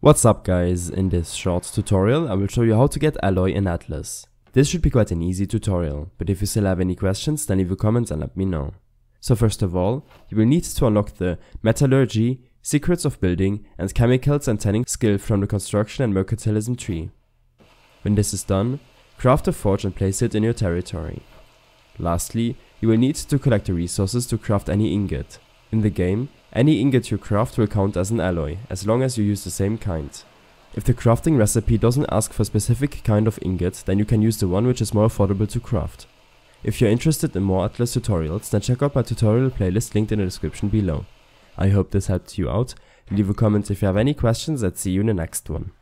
What's up guys, in this short tutorial I will show you how to get alloy in Atlas. This should be quite an easy tutorial, but if you still have any questions then leave a comment and let me know. So first of all, you will need to unlock the Metallurgy, Secrets of Building and Chemicals and Tanning skill from the Construction and Mercantilism tree. When this is done, craft a forge and place it in your territory. Lastly, you will need to collect the resources to craft any ingot. In the game, any ingot you craft will count as an alloy, as long as you use the same kind. If the crafting recipe doesn't ask for a specific kind of ingot, then you can use the one which is more affordable to craft. If you're interested in more Atlas tutorials, then check out my tutorial playlist linked in the description below. I hope this helped you out, leave a comment if you have any questions and see you in the next one.